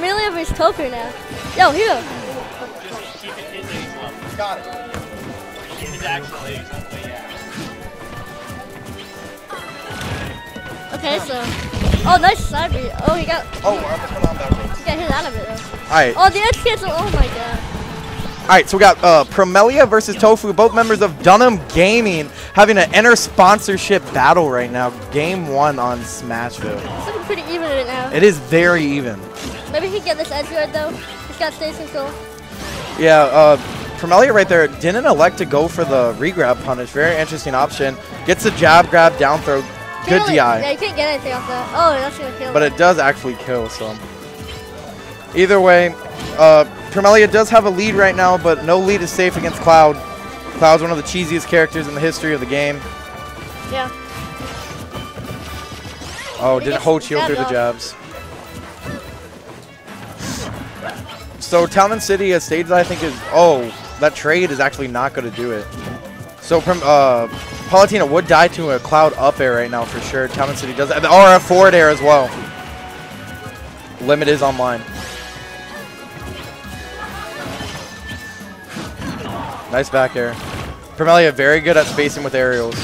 is Tohfoo now. Yo, here. Just keep it his age level. Got it. His actual age yeah. Okay, so. Oh, nice side read. Oh, he got Oh, I almost went on backwards. he got hit out of it though. All right. Oh, the edge cancel. Oh my god. All right, so we got uh, Promaelia versus Tohfoo, both members of Dunham Gaming, having an inner sponsorship battle right now. Game one on Smashville. It's looking pretty even right now. It is very even. Maybe he can get this edge guard though. He's got stage control. Yeah, uh, Promaelia right there didn't elect to go for the regrab punish. Very interesting option. Gets the jab, grab, down throw. Good Can't really- DI. Yeah, you can't get anything off that. Oh, that's gonna kill. But it does actually kill, so. Either way, uh, Promaelia does have a lead right now, but no lead is safe against Cloud. Cloud's one of the cheesiest characters in the history of the game. yeah. Oh, didn't hold shield through the jabs. So Town and City as stage I think is oh that trade is actually not going to do it. So from uh, Palutena would die to a Cloud up air right now for sure. Town and City does that. Or a forward air as well. Limit is online. Nice back air. Promaelia very good at spacing with aerials.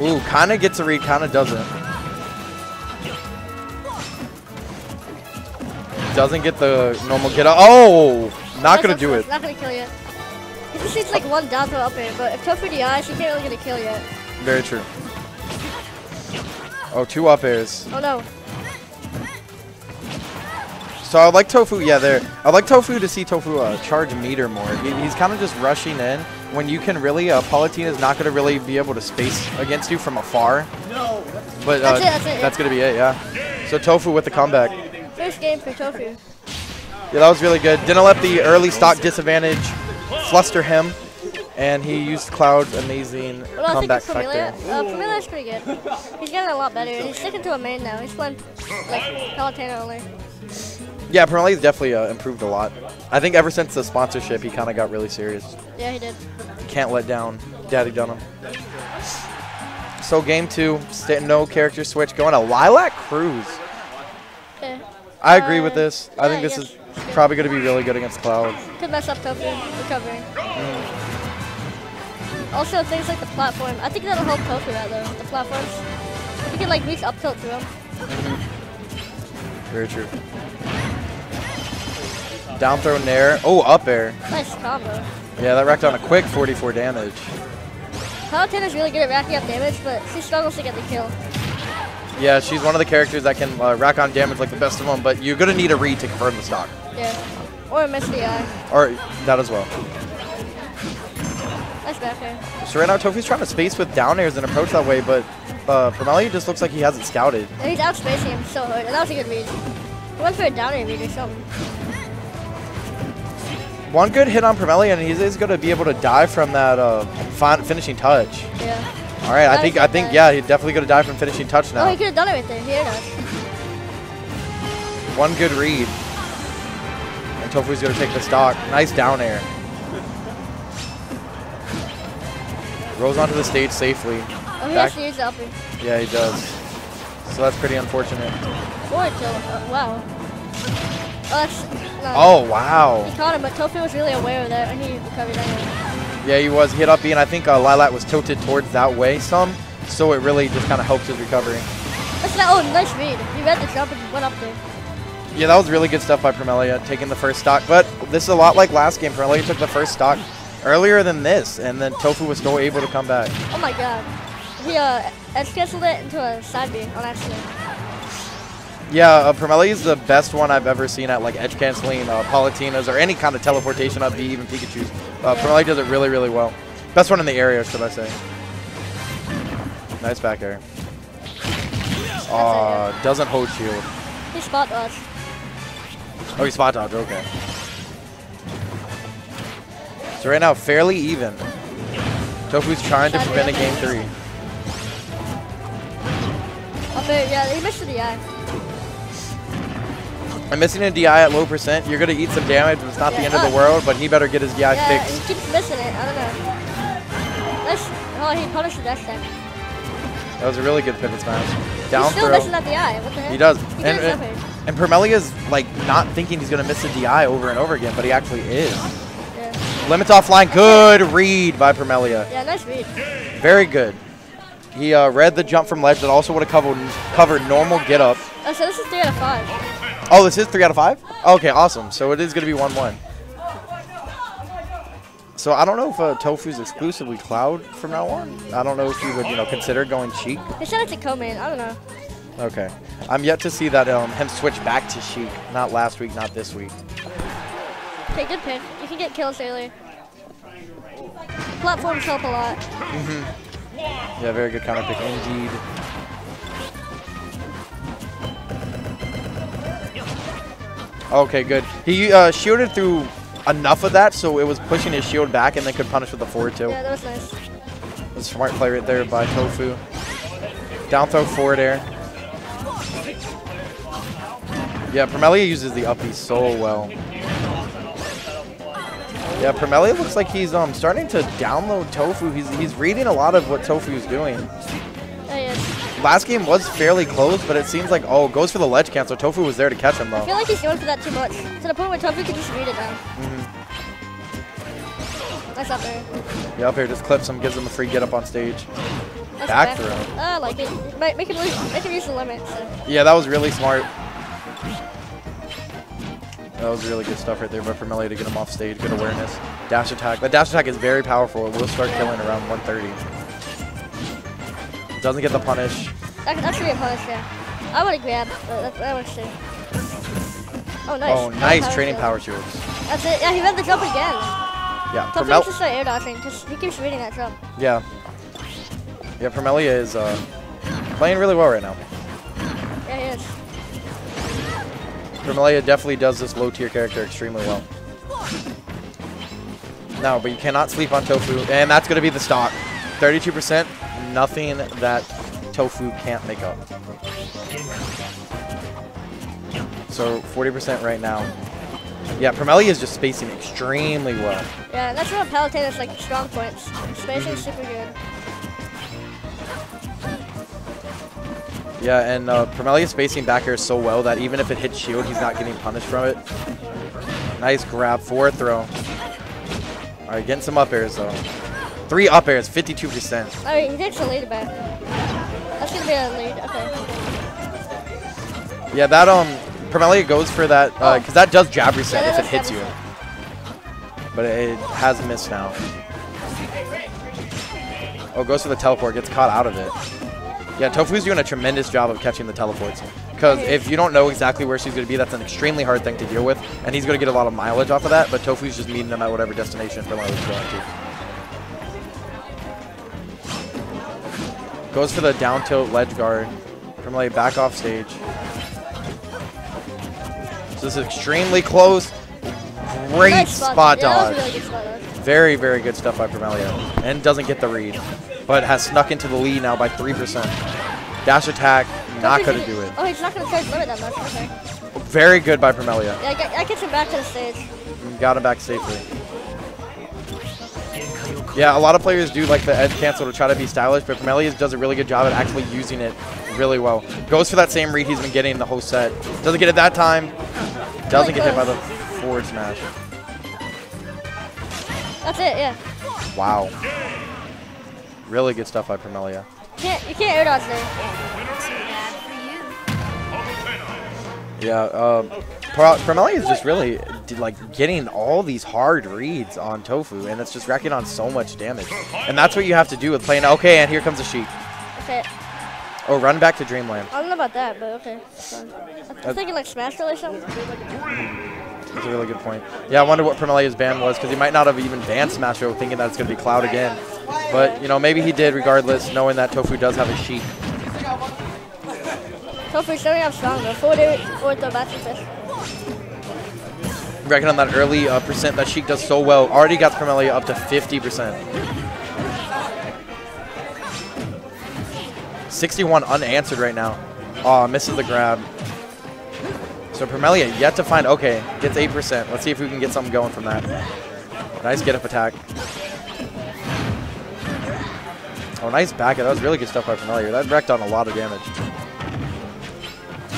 Ooh, kind of gets a read, kind of doesn't. Doesn't get the normal get up. Oh, not Nice gonna do it. Not gonna kill yet. He just like one down throw up air, but if Tohfoo DIs, he can't really get a kill yet. Very true. Oh, two up airs. Oh no. So I like Tohfoo, yeah, there. I like Tohfoo to see Tohfoo uh, charge meter more. He, he's kind of just rushing in when you can really, uh, Palutena is not going to really be able to space against you from afar. No. But uh, That's it, that's it, yeah. going to be it, yeah. So Tohfoo with the comeback. First game for Tohfoo. Yeah, that was really good. Didn't let the early stock disadvantage fluster him, and he used Cloud's amazing Well, I think Familia. factor. Uh, Familia's pretty good. He's getting a lot better. He's sticking to a main now. He's playing like Palutena only. Yeah, Permale's definitely uh, improved a lot. I think ever since the sponsorship, he kind of got really serious. Yeah, he did. Can't let down Daddy Dunham. So game two, no character switch going to Lylat Cruise. Okay. I agree with Uh, this. I think this is probably going to be really good against Cloud. Could mess up Tohfoo recovering. Also, things like the platform. I think that'll help Tohfoo out though. The platforms. You can like reach up tilt through them. Very true. Down throw nair. Oh, up air. Nice combo. Yeah, that racked on a quick 44 damage. Palutena's really good at racking up damage, but she struggles to get the kill. Yeah, she's one of the characters that can uh, rack on damage like the best of them, but you're going to need a read to confirm the stock. Yeah. Or a miss the eye. Or that as well. Back air. So right now, Tohfoo's trying to space with down airs and approach that way, but uh, Promaelia just looks like he hasn't scouted. And he's outspacing him so hard. And that was a good read. He went for a down air read or something. One good hit on Promaelia, and he's, going to be able to die from that uh, fin finishing touch. Yeah. All right, I think I think yeah, he's definitely going to die from finishing touch now. Oh, he could have done it right there. He hit us. One good read, and Tohfoo's to take the stock. Nice down air. Rolls onto the stage safely. Oh, he Back- has to use the upper. Yeah, he does. So that's pretty unfortunate. Tilt. Oh, wow. Oh, that's. No. Oh wow. He caught him, but Tohfoo was really aware of that, and he recovered anyway. Yeah, he was He hit up B, and I think uh, Lylat was tilted towards that way some, so it really just kind of helped his recovery. That's not. Oh, nice read. He read the jump and went up there. Yeah, that was really good stuff by Promaelia, taking the first stock. But this is a lot like last game. Promaelia took the first stock earlier than this, and then Tohfoo was still able to come back. Oh my god. He uh, edge canceled it into a side B on accident. Yeah, uh, Promaelia is the best one I've ever seen at like edge canceling, uh, Palutenas, or any kind of teleportation up B, even Pikachu's. Uh, does it really, really well. Best one in the area, should I say. Nice back air. Aw, doesn't hold shield. He spot dodged. Oh, he spot dodge, okay. So right now, fairly even. Tohfoo's trying to prevent a game three. Up yeah, he missed the eye. I'm missing a DI at low percent. You're going to eat some damage, but it's not the Yeah, end of the world, but he better get his DI Yeah, fixed. he keeps missing it. I don't know. Nice. Oh, he punished the dash attack. That was a really good pivot smash. Down He's still throw. missing at the eye. What the heck? He does. He And, and. And Promaelia's like not thinking he's gonna miss a DI over and over again, but he actually is. Yeah. Limits offline. Good read by Promaelia. Yeah, nice read. Very good. He uh, read the jump from ledge that also would have covered covered normal get up. Oh, so this is three out of five. Oh, this is three out of five. Okay, awesome. So it is gonna be one one. So I don't know if uh, Tohfoo's exclusively Cloud from now on. I don't know if you would, you know, consider going Sheik. They said it's a co-main. I don't know. Okay. I'm yet to see that um, him switch back to Sheik. Not last week, not this week. Okay, good pick. You can get kills early. Platforms help a lot. Mm -hmm. Yeah, very good counter pick indeed. Okay, good. He uh, shielded through enough of that, so it was pushing his shield back and then could punish with the forward too. Yeah, that was nice. A smart play right there by Tohfoo. Down throw forward air. Yeah, Promaelia uses the uppy so well. Yeah, Promaelia looks like he's um starting to download Tohfoo. He's he's reading a lot of what Tohfoo's doing. Last game was fairly close, but it seems like oh goes for the ledge cancel. Tohfoo was there to catch him though. I feel like he's going for that too much. To the point where Tohfoo can just read it now. Nice mm-hmm. up there. Yeah, up here just clips him, gives him a free get up on stage. Nice Back throw. Oh, I like it. Make, make him lose, make him use the limit. So. Yeah, that was really smart. That was really good stuff right there by Promaelia to get him off stage. Good awareness. Dash attack. That dash attack is very powerful. It will start killing around 130. Doesn't get the punish. That, that should be a punish, yeah. I want to grab. but that, that was too. Oh, nice. Oh, nice training power shields. That's it. Yeah, he read the jump again. Yeah, Tohfoo Permel to start air dodging because he keeps reading that jump. yeah. Yeah, Promaelia is uh, playing really well right now. Yeah, he is. Promaelia definitely does this low tier character extremely well. No, but you cannot sleep on Tohfoo, and that's going to be the stock. 32%, nothing that Tohfoo can't make up. So 40% right now. Yeah, Promaelia is just spacing extremely well. Yeah, that's what Palutena is like strong points. Spacing Mm-hmm. super good. Yeah, and uh, Promaelia spacing back here so well that even if it hits shield, he's not getting punished from it. Nice grab, forward throw. All right, getting some up airs though. Three up airs, 52%. Alright, he the lead back. That's gonna be a lead. Okay. Yeah, that um, Promaelia goes for that because that does jab reset Yeah, if it hits you, but it has missed now. Oh, goes for the teleport, gets caught out of it. Yeah, Tohfoo's doing a tremendous job of catching the teleports. Because if you don't know exactly where she's going to be, that's an extremely hard thing to deal with. And he's going to get a lot of mileage off of that, but Tohfoo's just meeting him at whatever destination Promaelia's going to. Goes for the down tilt ledge guard. Promaelia back off stage. So this is extremely close. Great spot Yeah, dodge. really spot dodge. Very, very good stuff by Promaelia. And doesn't get the read. But has snuck into the lead now by 3%. Dash attack, not going to do it. Oh, he's not gonna charge limit that much. Okay. Very good by Promaelia. Yeah, I get, I get him back to the stage. Got him back safely. Yeah, a lot of players do like the edge cancel to try to be stylish, but Promaelia does a really good job at actually using it really well. Goes for that same read he's been getting the whole set. Doesn't get it that time. Doesn't get hit by the forward smash. That's it. Yeah. Wow. Really good stuff by Promaelia. Can't you can't air dodge there. Yeah, uh, Par- is just really like getting all these hard reads on Tohfoo, and it's just racking on so much damage. And that's what you have to do with playing. Okay, and here comes a Sheik. Okay. Oh, run back to Dreamland. I don't know about that, but okay. So, I'm thinking like Smash or something. That's a really good point. Yeah, I wonder what Promaelia's ban was, because he might not have even banned Smash Bros. thinking that it's going to be Cloud again. But, you know, maybe he did regardless, knowing that Tohfoo does have a Sheik. Tohfoo showing up strong though. Forward air, forward throw, back to fist. Reckon on that early uh, percent that Sheik does so well. Already got Promaelia up to 50%. 61 unanswered right now. Aw, misses the grab. So Promaelia yet to find, okay, gets 8%. Let's see if we can get something going from that. Nice get up attack. Oh, nice back. That was really good stuff by Promaelia. That wrecked on a lot of damage.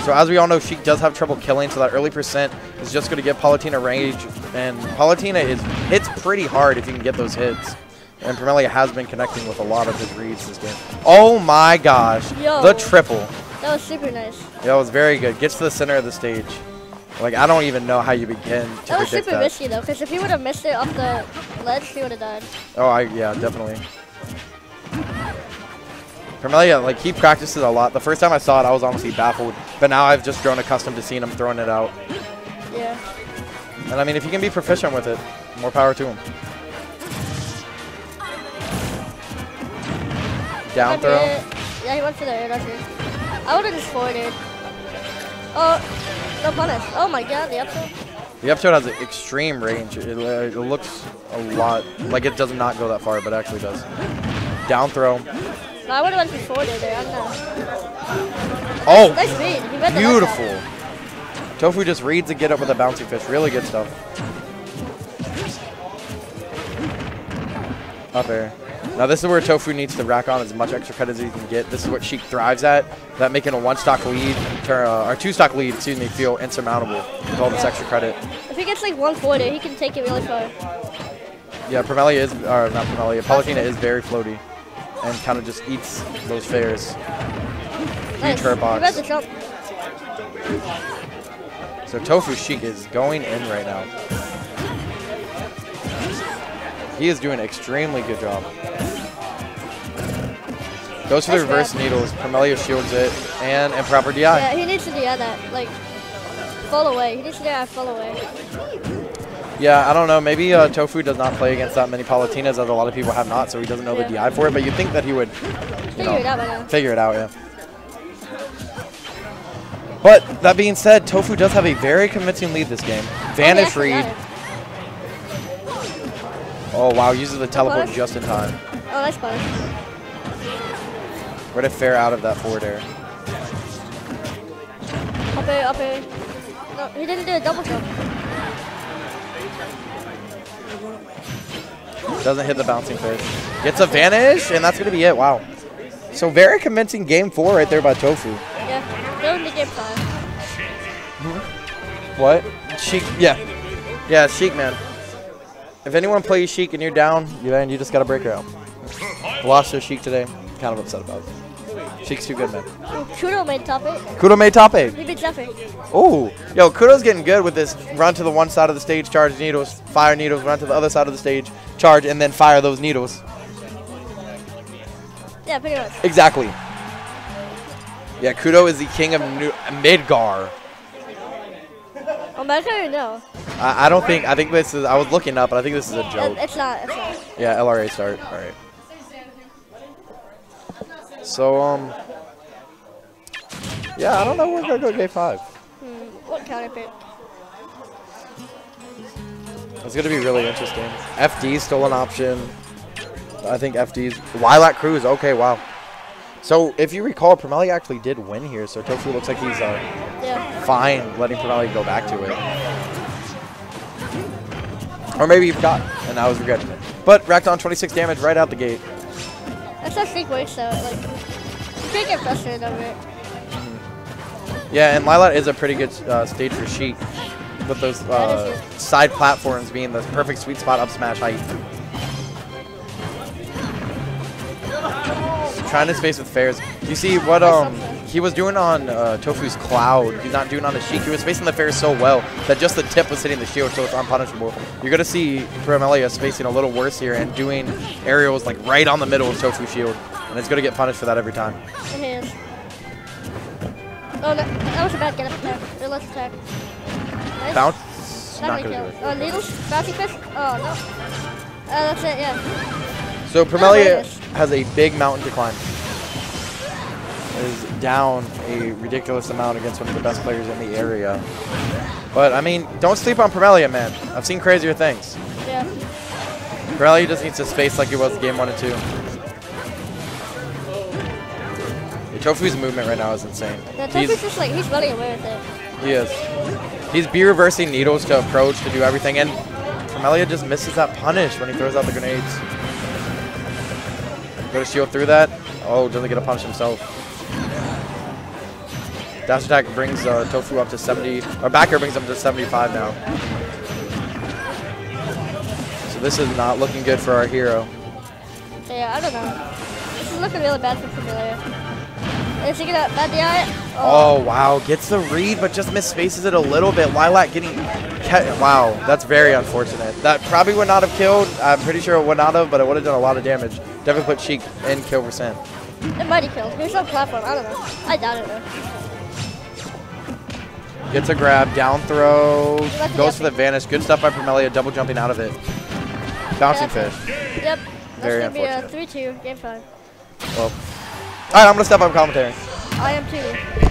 So as we all know, Sheik does have trouble killing, so that early percent is just going to give Palutena range. And Palutena is hits pretty hard if you can get those hits. And Promaelia has been connecting with a lot of his reads this game. Oh my gosh. Yo. The triple. That was super nice. That was very good. Gets to the center of the stage. Like, I don't even know how you begin to That was super that. risky though, because if he would have missed it off the ledge, he would have died. Oh, I yeah, definitely. Promaelia, like, he practices a lot. The first time I saw it, I was honestly baffled. But now I've just grown accustomed to seeing him throwing it out. Yeah. And I mean, if you can be proficient with it, more power to him. Down throw. Yeah, he went for the air dodger. I would have just forwarded. Oh, no punish. Oh my god, the up throw. The up has extreme range. It, uh, it looks a lot like it does not go that far, but actually does. Down throw. No, I would have went for forwarded there. I don't know. Oh, Nice read. He read the beautiful. Tohfoo just reads a get up with a bouncy fish. Really good stuff. Up air. Now this is where Tohfoo needs to rack on as much extra credit as he can get. This is what Sheik thrives at. That making a one stock lead, uh, or two stock lead, excuse me, feel insurmountable with all this Yeah. extra credit. If he gets like one forwarded, he can take it really far. Yeah, Promaelia is, or not Promaelia, Palutena is very floaty and kind of just eats those fairs. Nice. her He box. read the jump. So Tohfoo Sheik is going in right now. He is doing an extremely good job. Goes for the reverse grab. needles. Promaelia shields it and improper DI. Yeah, he needs to do that. Like, fall away. He needs to do that full away. Yeah, I don't know. Maybe uh, Tohfoo does not play against that many Palutenas, as a lot of people have not, so he doesn't know the DI for it. But you'd think that he would, you Figure know, it out figure it out, yeah. But that being said, Tohfoo does have a very convincing lead this game. Vanish Oh, read. Oh wow, uses the teleport just in time. Oh, that's punish. Way to fare out of that forward air. Up air, up air. No, he didn't do a double jump. Doesn't hit the bouncing fish. Gets a vanish, and that's going to be it. Wow. So very convincing game four right there by Tohfoo. Yeah, go into game five. Mm-hmm. What? Sheik, yeah. Yeah, Sheik, man. If anyone plays Sheik and you're down, you, man, you just got to break her out. Lost to Sheik today. Kind of upset about it. Sheik's too good, man. Kudo made top eight. Kudo made top eight. He beat Jeffrey. Oh, yo, Kudo's getting good with this run to the one side of the stage, charge needles, fire needles, run to the other side of the stage, charge, and then fire those needles. Yeah, pretty much. Exactly. Yeah, Kudo is the king of New- Midgar. Oh, America, no. I, I don't think, I think this is, I was looking up, but I think this is a uh, joke. it's not. It's not. Yeah, LRA start. All right. So, um, yeah, I don't know. We're gonna go game five. Hmm, what counter pick? It's gonna be really interesting. FD still an option. I think FD's Lilac Cruise. Okay, wow. So if you recall, Promaelia actually did win here. So Tohfoo looks like he's uh, Yeah. fine letting Promaelia go back to it. Or maybe he forgot, and I was regretting it. But racked on 26 damage right out the gate. That's Streak works, though. Like, get frustrated over it. Yeah, and Lylat is a pretty good uh, stage for Sheik, with those uh, side platforms being the perfect sweet spot up smash height. Trying to space with fairs. You see what um he was doing on uh, Tohfoo's Cloud. He's not doing on the Sheik. He was spacing the fairs so well that just the tip was hitting the shield, so it's unpunishable. You're gonna see Promaelia spacing a little worse here and doing aerials like right on the middle of Tohfoo's shield, and it's going to get punished for that every time. It is. Oh, no. that was a bad get up attack. Or attack. Nice. Bounce? Not going to do it. Oh, needles? Bouncy? Oh, no. Uh, that's it, yeah. So Promaelia has a big mountain to climb. Is down a ridiculous amount against one of the best players in the area. But, I mean, don't sleep on Promaelia, man. I've seen crazier things. Yeah. Just needs to space like he was game 1 and 2. Tohfoo's movement right now is insane. Yeah, He's, Tohfoo's just like, he's running away with it. he is. He's B reversing needles to approach to do everything, and Promaelia just misses that punish when he throws out the grenades. Go to shield through that. Oh, doesn't get a punish himself. Dash attack brings uh, Tohfoo up to 70, or backer brings him to 75 now. So this is not looking good for our hero. Yeah, I don't know. This is looking really bad for Familiar. Is he gonna bad the eye? Oh, wow. Gets the read, but just misspaces it a little bit. Lylat getting... Wow, that's very unfortunate. That probably would not have killed. I'm pretty sure it would not have, but it would have done a lot of damage. Definitely put Sheik in kill percent. It might have killed. Here's on platform. I don't know. I doubt it though. Gets a grab, down throw, goes for the vanish. Good stuff by Promaelia, double jumping out of it. Bouncing Yeah, fish. Yep. Very That's gonna unfortunate. be a 3-2 game five. Well, all right, I'm gonna step up commentary. I am too.